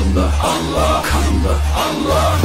Aslımda Allah. Kanımda. Allah.